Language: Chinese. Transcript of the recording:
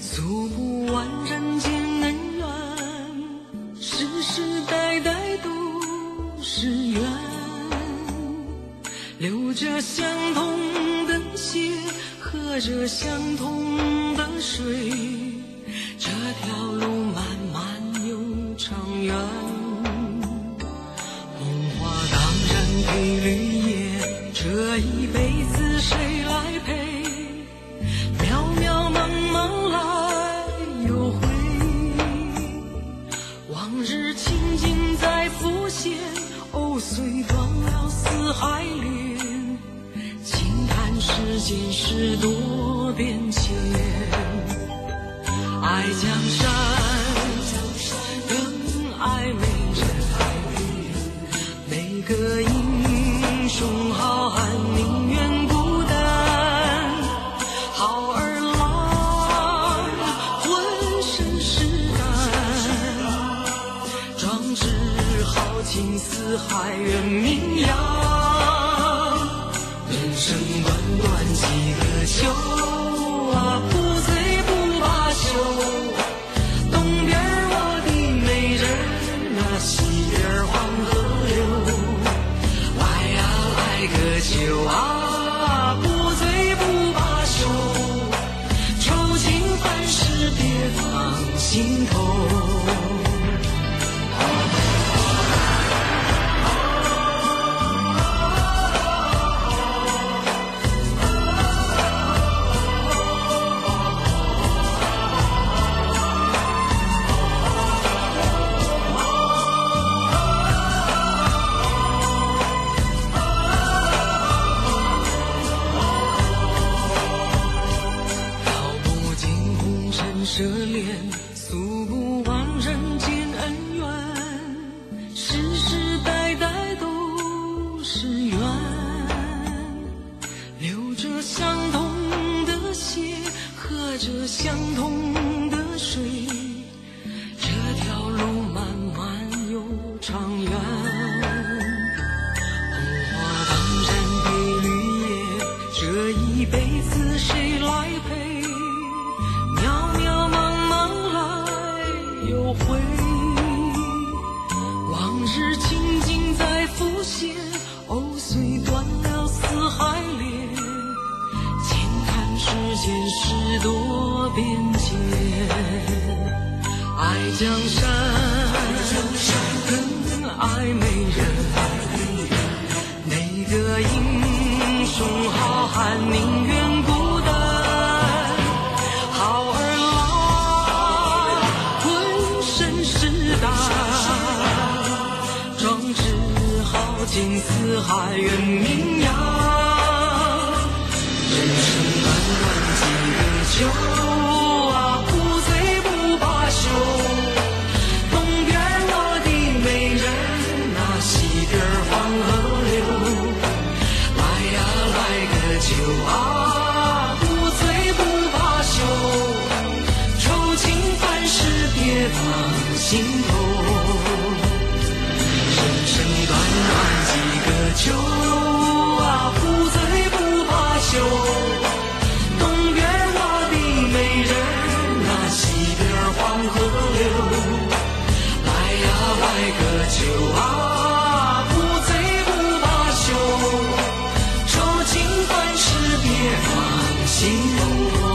诉不完人间恩怨世世代代都是缘流着相同的血喝着相同的水这条路漫漫又长远红花当然配绿叹世间事多变迁。爱江山，更爱美人。每个英雄好汉宁愿孤单，好儿郎浑身是胆，壮志豪情四海远名放心头。道不尽红尘奢恋，多变迁。爱江山，更爱美人。哪个英雄好汉宁愿孤单，好儿郎浑身是胆，壮志豪情四海远名扬。人生短短几酒啊不醉不罢休。东边我的美人哪西边黄河流。来呀来个酒啊不醉不罢休。愁情烦事别放心头。人生短短几个秋你我